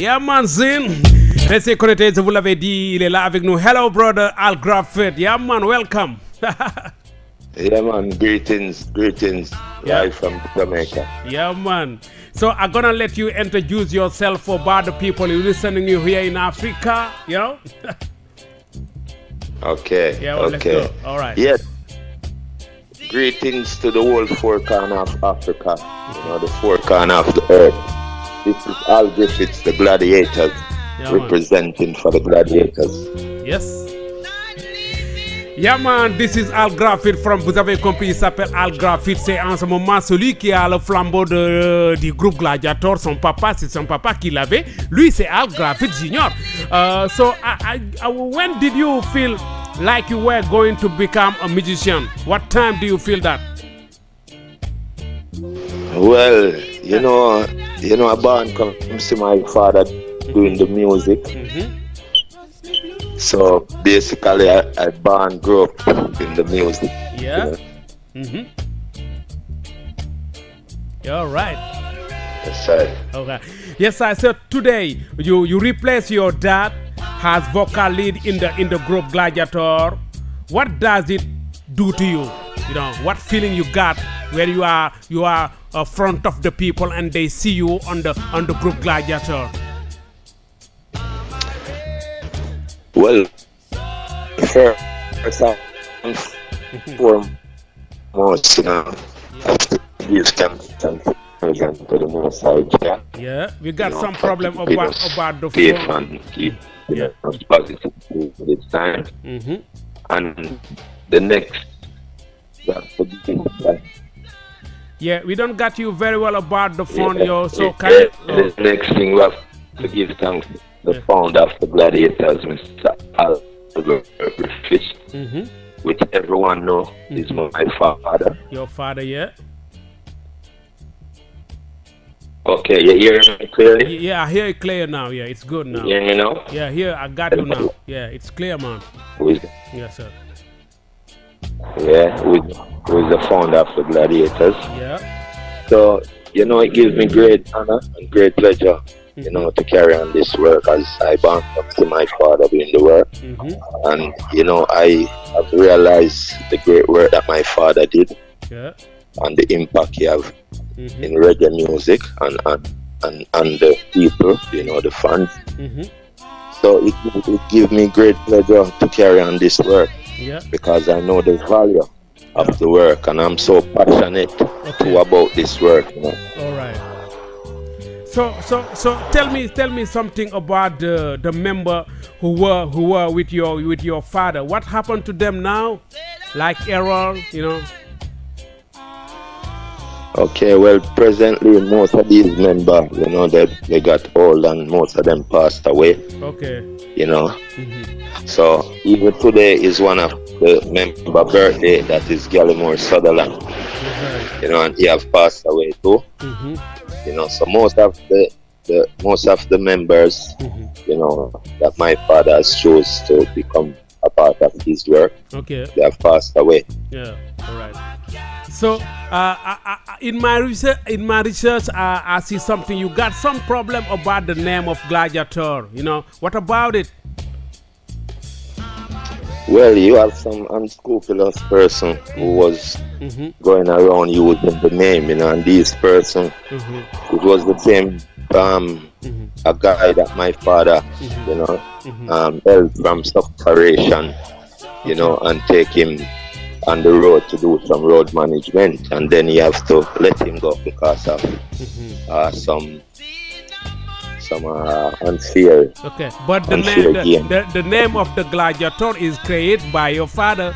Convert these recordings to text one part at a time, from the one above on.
Yeah, man, Zin. Restez connectés, vous l'avez dit, il est là avec nous. Hello, brother Al Grafit. Yeah, man, welcome. yeah, man, greetings, greetings, Yeah. live from Jamaica. yeah, man. So I'm gonna let you introduce yourself for the people who listening you here in Africa. You know? Okay, Yeah, well, let's okay. All right. Yes. Greetings to the whole four corner of Africa, you know, the four corner of the earth. This is Al Griffiths, the gladiators, Yeah, man. representing for the gladiators. Yes. Yeah man, this is Al Graffit from, vous avez compris, il s'appelle Al Graffit. C'est en ce moment celui qui a le flambeau de, du groupe Gladiator. Son papa, c'est son papa qui l'avait. Lui, c'est Al Graffit Junior. Uh, so, I, I, I- when did you feel like you were going to become a musician? What time do you feel that? Well, you know, you know, a band comes to my father doing the music. So basically, I, I born grew up in the music. Yeah. Mm-hmm. You're right. That's right. Okay. Yes, I said today you you replace your dad as vocal lead in the in the group Gladiator. What does it do to you? You know, what feeling you got where you are you are uh, front of the people and they see you on the on the group Gladiator. Well, first and foremost, you know, I have to give thanks and praise to the Jah. Yeah, we got some problem about about the phone. and Yeah. this time. hmm And the next, that's the Yeah, we don't got you very well about the phone, yeah, yo. So yeah, can you? the next thing we have to give thanks to the Yeah. founder of the Gladiators, Mr. Al Fish, hmm which everyone know is my father. Your father, yeah. Okay, you hear me clearly? Yeah, I hear it clear now. Yeah, it's good now. Yeah, you know, Yeah, here I got you now. Yeah, it's clear, man. who is, Yes, sir. Yeah, who is, who is the founder of the Gladiators. Yeah. So, you know, it gives me great honor and great pleasure, you know, to carry on this work as I bound up to my father doing the work. Mm-hmm. And, you know, I have realized the great work that my father did Yeah. and the impact he have Mm-hmm. in reggae music and, and, and, and the people, you know, the fans. So it, it gives me great pleasure to carry on this work. Yeah. because I know the value of the work and I'm so passionate too about this work. You know. All right. So, so, so, tell me, tell me something about the the member who were who were with your with your father. What happened to them now? Like Errol, you know. Okay, well, presently most of these members, you know, they, they got old and most of them passed away, Okay. you know. Mm-hmm. So even today is one of the member birthday that is Gallimore Sutherland, you know, and he have passed away too, Mm-hmm. you know. So most of the, the most of the members, Mm-hmm. you know, that my father has chose to become a part of his work, Okay. they have passed away. Yeah. All right. So, uh, I, I, in my research, in my research, uh, I see something. You got some problem about the name of Gladiator. You know what about it? Well, you have some unscrupulous person who was Mm-hmm. going around using the name, you know, and this person, Mm-hmm. it was the same, um, Mm-hmm. a guy that my father, you know, um, held from separation, you know, and take him on the road to do some road management, and then you have to let him go because of Mm-hmm. uh, some some uh, unfair. Okay, but the Unfair name, the, the, the name of the gladiator is created by your father.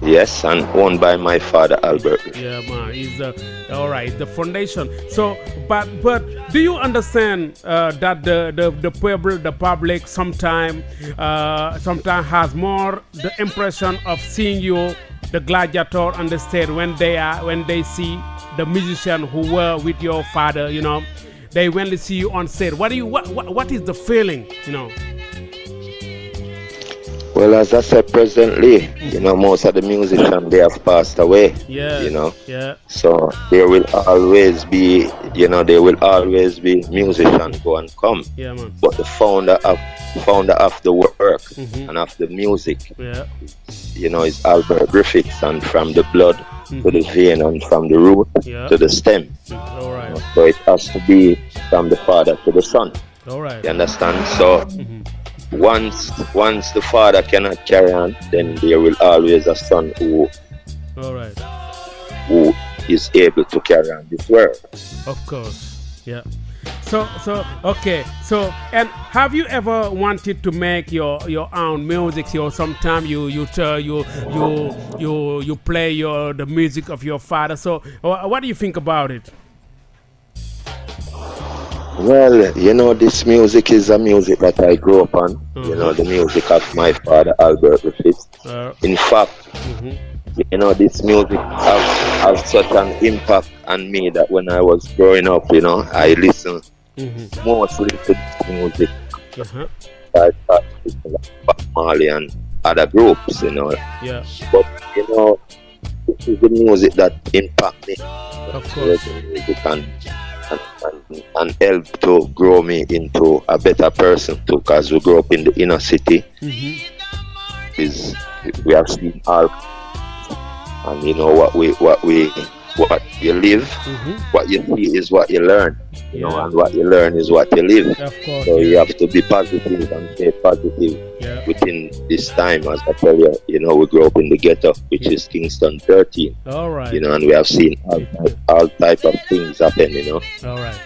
Yes, and owned by my father Albert. Yeah, man, is the all right, the foundation. So, but but do you understand uh, that the the the people, the public, sometime uh, sometime has more the impression of seeing you, the gladiator, on the stage when they are when they see the musician who were with your father. You know, they when they see you on stage. What do you what what, what is the feeling? You know. Well, as I said, presently, you know, most of the musicians they have passed away. Yeah. You know, Yeah. so there will always be, you know, there will always be musicians go and come. Yeah, man. But the founder of founder of the work Mhm. and of the music, Yeah. you know, is Albert Griffiths, and from the blood to the vein, and from the root Yeah. to the stem. All right. So it has to be from the father to the son. All right. You understand? So Mhm. Once once the father cannot carry on, then there will always a son who All right. who is able to carry on this work. Of course. Yeah. So so okay. So and have you ever wanted to make your your own music? Or sometime you you you you you you play your the music of your father. So what do you think about it? Well, you know, this music is a music that I grew up on. You know, the music of my father, Albert Griffiths. Uh, In fact, mhm. you know, this music has, has such an impact on me that when I was growing up, you know, I listened Mhm. mostly to this music. Uh-huh. I started listening to Bob Marley and other groups, you know. Yeah. But, you know, this is the music that impact me. Of course. And, and, help to grow me into a better person too because we grew up in the inner city Mhm. is we have seen all and you know what we what we what you live Mhm. what you see is what you learn you know and what you learn is what you live so you have to be positive and stay positive. Within this time as I tell you you know we grew up in the ghetto which is Kingston 13 All right. you know and we have seen all, all type of things happen you know All right.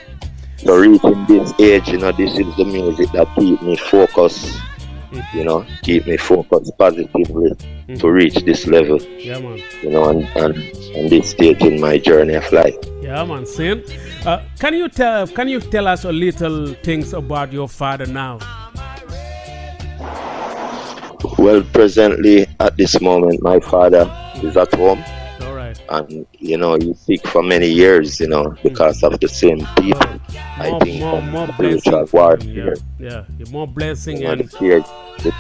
So reaching this age, you know, this is the music that keep me focused, you know, keep me focused positively to reach this level, Yeah, man. you know, and, and, and this stage in my journey of life. Yeah, man. Sin. Uh, can you tell Can you tell us a little things about your father now? Well, presently at this moment, my father is at home All right. and, you know, you sick for many years, you know, because of the same people. I More, think more, more spiritual blessing. warfare. Yeah, yeah. yeah, More blessing You know, and the, the,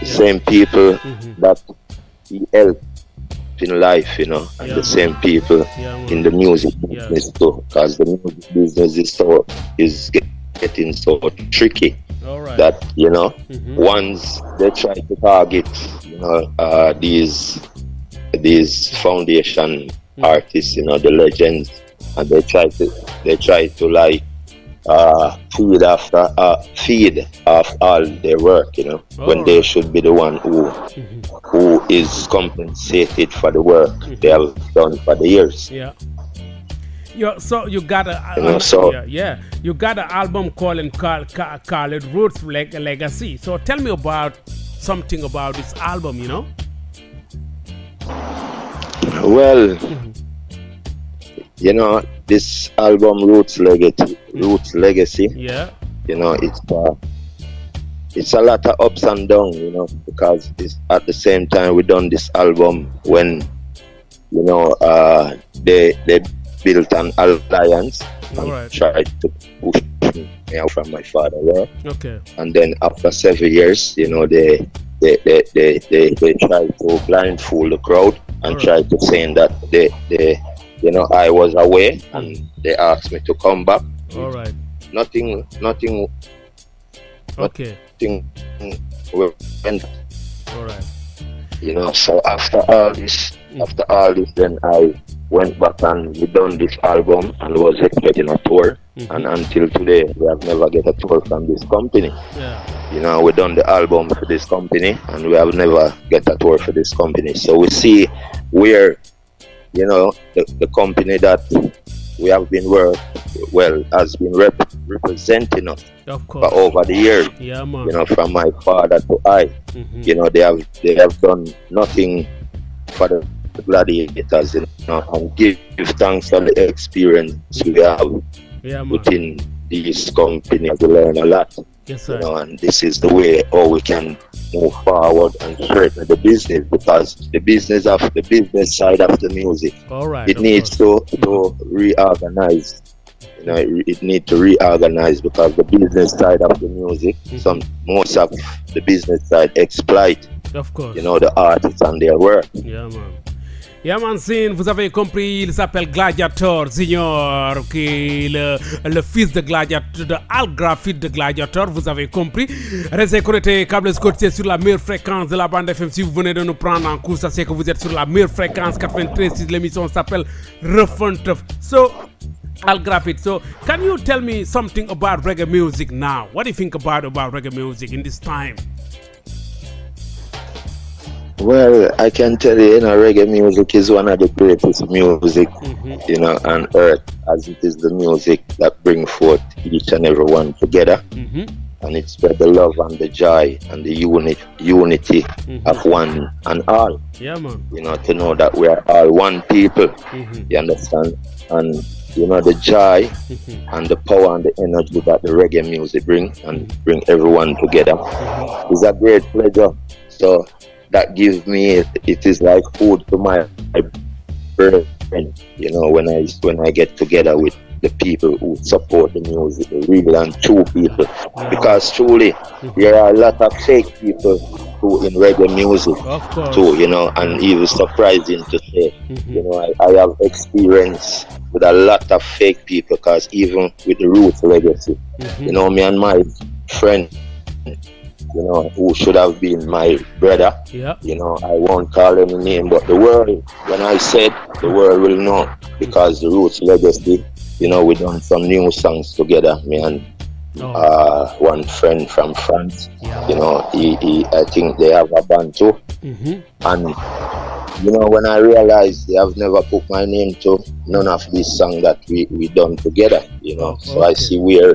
the same people Mhm. that he helped in life, you know, and Yeah. the same people yeah, in the music Yeah. business too, because the music business is so is getting so tricky All right. that you know Mhm. once they try to target you know uh, these these foundation Mm. artists, you know, the legends, and they try to they try to like uh, feed after uh, feed off all their work, you know, when they should be the one who Mhm. who is compensated for the work they have done for the years. Yeah. You so you got a, You know, so- yeah, yeah you got an album calling call, call, call it Roots Leg- Legacy. So tell me about something about this album. You know. Well, you know, this album Roots Legacy, Roots Legacy, Yeah. you know, it's uh, it's a lot of ups and downs, you know, because it's at the same time we done this album when, you know, uh, they they built an alliance and Alright. tried to push me out from my father, yeah. Okay. and then after seven years, you know, they they they they, they, they try to blindfold the crowd and try to saying that they they you know I was away and they asked me to come back. All right. Nothing nothing Okay. nothing went All right. you know. So after all this mm. after all this then I went back and we done this album and was expecting a tour and until today we have never get a tour from this company. Yeah. You know, we done the album for this company and we have never get a tour for this company. So we see where, you know, the, the company that we have been work well has been rep- representing us Of for course. over the years. Yeah, man. You know, from my father to I, Mhm. you know, they have they have done nothing for the gladiators, you know, and give, give thanks for the experience we have Yeah, within these companies. We learn a lot Yes, sir. you know, and this is the way how we can move forward and strengthen the business because the business of the business side of the music All right. it needs course. to to reorganize you know it, it needs to reorganize because the business side of the music Mm-hmm. some most of the business side exploit Of course. you know, the artists and their work. Yeah, man. Yeah, man, Sin, vous avez compris, il s'appelle Gladiator Junior, qui le, fils de Gladiator, de Al Graffiti de Gladiator, vous avez compris. Restez connectés, câble scotché sur la meilleure fréquence de la bande FM. Si vous venez de nous prendre en cours, sachez que vous êtes sur la meilleure fréquence 93. L'émission s'appelle Refund So, Al Graffiti. So, can you tell me something about reggae music now? What do you think about about reggae music in this time? Well, I can tell you, you know, reggae music is one of the greatest music, mm-hmm. you know, on earth, as it is the music that bring forth each and every one together. Mm-hmm. And it's spread the love and the joy and the uni- unity mm-hmm. of one and all. Yeah, man. You know, to know that we are all one people. You understand? And you know the joy and the power and the energy that the reggae music bring and bring everyone together is a great pleasure. So that gives me it is like food to my, my brain. You know, when I when I get together with the people who support the music, the real and true people. Because truly there are a lot of fake people who in reggae music too, you know, and even surprising to say, mm-hmm. you know, I, I have experience with a lot of fake people because even with the Roots legacy, mm-hmm. you know, me and my friend, you know, who should have been my brother, Yeah. you know, I won't call any name, but the world, when I said, the world will know because the Roots legacy, you know, we done some new songs together, me and Oh, uh, one friend from France, yeah. you know, he, he, I think they have a band too. Mm-hmm. And you know, when I realized they have never put my name to none of these songs that we, we done together, you know, so I okay. see where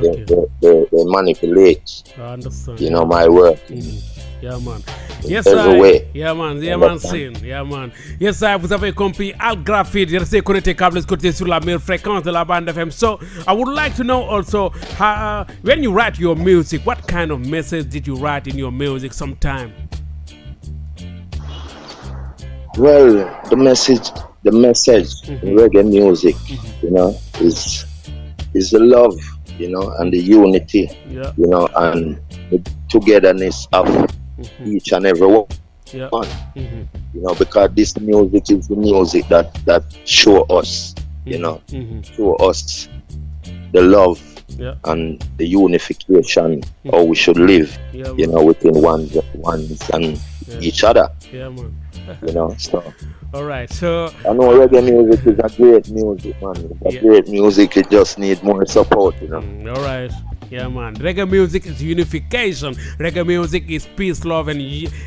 they, Okay. they, they, they manipulate, I understand. you know, my work. Mhm. Yeah, man. Yes, way. Yeah, man. Yeah, man. Sin. Yeah, man. Yes, sir. Vous avez compris. Al Graffiti. Restez connectés câble côté sur la meilleure fréquence de la bande FM. So, I would like to know also, how, when you write your music, what kind of message did you write in your music sometime? Well, the message, the message in reggae music, you know, is is the love, you know, and the unity, Yeah. you know, and the togetherness of each and every one. Yeah. Mhm. you know, because this music is the music that that show us, you know, Mhm. show us the love Yeah. and the unification how we should live, you know, within ones, ones and. Each other, Yeah, man. you know. So All right. So, I know reggae music is a great music, man. It's a Yeah. great music. It just need more support, you know. Mm, all right. Yeah, man. Reggae music is unification. Reggae music is peace, love, and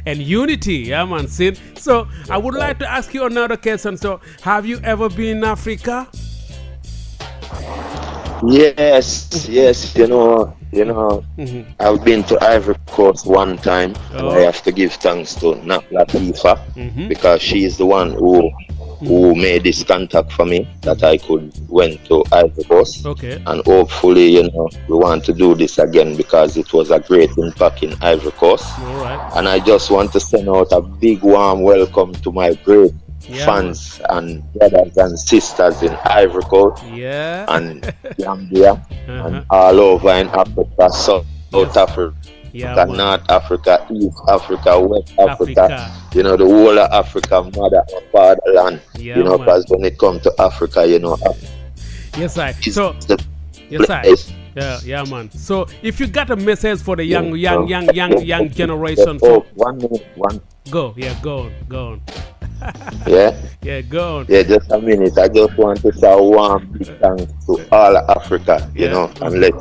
and unity. Yeah, man. Sin. So I would like to ask you another question. So, have you ever been in Africa? Yes, yes, you know, you know, Mhm. I've been to Ivory Coast one time, and Oh. I have to give thanks to Nat Latifa Mhm. because she is the one who who made this contact for me that I could went to Ivory Coast. Okay. And hopefully, you know, we want to do this again because it was a great impact in Ivory Coast. All right. And I just want to send out a big warm welcome to my great Yeah. fans and brothers and sisters in Ivory Coast Yeah. and Gambia Uh-huh. and all over in Africa, South, South Africa, Yeah. North Africa, East Africa, West Africa, Africa. you know, the whole of Africa, mother and fatherland, Yeah, you know, because when it comes to Africa, you know, Africa Yes, I. So, yes, I. Yeah, yeah, man. So, if you got a message for the young, young, young, young, young generation, Oh, one minute, one, go. Yeah, go on, go on. yeah, Yeah, go on. yeah, just a minute. I just want to say a warm big thanks to all Africa, you Yeah. know, and let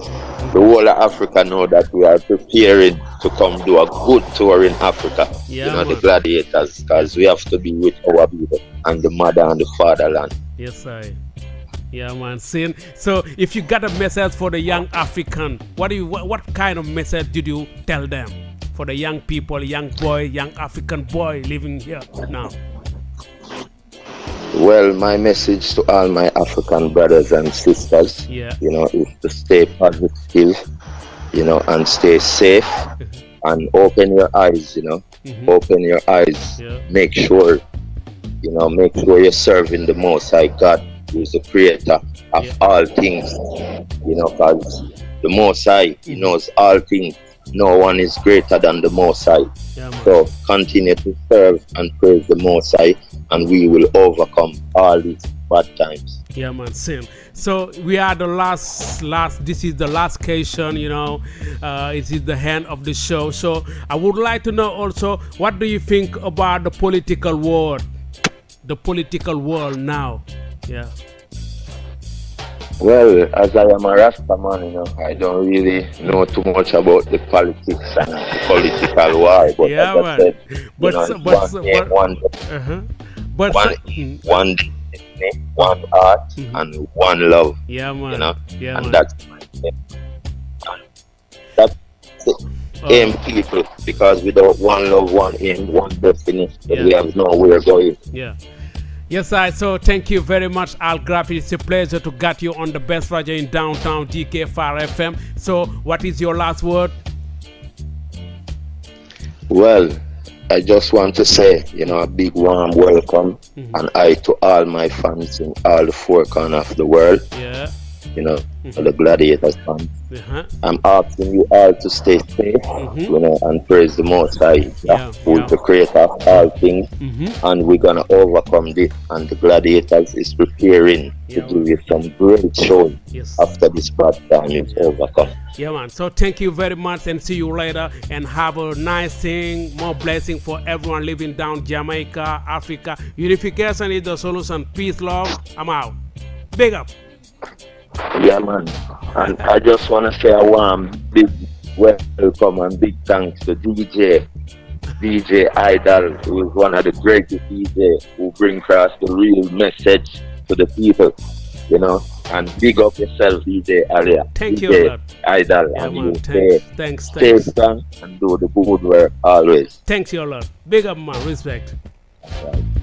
the whole of Africa know that we are preparing to come do a good tour in Africa. Yeah, you know, the gladiators, because we have to be with our people and the mother and the fatherland. Yes, I. Yeah, man. Sin. So, if you got a message for the young African, what do you? What, what kind of message did you tell them for the young people, young boy, young African boy living here now? Well, my message to all my African brothers and sisters, Yeah. you know, is to stay positive, you know, and stay safe and open your eyes, you know, Mhm. open your eyes. Yeah. Make sure, you know, make sure you're serving the Most High God, who is the creator of Yeah. all things, you know, because the Most High, He knows all things no one is greater than the Most High. Yeah. So continue to serve and praise the Most High, and we will overcome all these bad times. Yeah, man, same. So we are the last, last. This is the last question. You know, uh, it is the end of the show. So I would like to know also, what do you think about the political world, the political world now? Yeah. Well, as I am a Rasta man, you know, I don't really know too much about the politics and the political war. But Yeah, as I man. said, But know, so- it's but one so- name, but- one, Uh-huh. But one, mm, one destiny, one heart, Mhm. and one love. yeah, man. You know, yeah, and man. that's my that's it. Oh, aim people because without one love, one aim, one destiny, Yeah. we have nowhere going. Yeah. Yes, I. So thank you very much, Al Graffiti. It's a pleasure to get you on the best radio in downtown DK5 FM. So, what is your last word? Well, I just want to say, you know, a big warm welcome Mhm. and I to all my fans in all the four corners of the world, Yeah. You know, Mhm. the Gladiators fans. Uh-huh. I'm asking you all to stay safe, Mhm. you know, and praise the Most High, Yeah, who yeah. is the creator of all things, Mm-hmm. and we're gonna overcome this. And the Gladiators is preparing Yeah. to do you some great show Yes. after this bad time is overcome. Yeah, man. So thank you very much and see you later. And have a nice thing, more blessing for everyone living down Jamaica, Africa. Unification is the solution. Peace, love. I'm out. Big up. Yeah, man. And I just want to say a warm, big welcome and big thanks to DJ, DJ Idol, who is one of the greatest DJ who bring across the real message to the people, you know. And big up yourself, DJ Alia. Thank you, DJ Lord. Idol, Yeah, and man. you Thanks. stay, Thanks. stay Thanks. strong and do the good work always. Thanks, your Lord. Big up, man. Respect. Les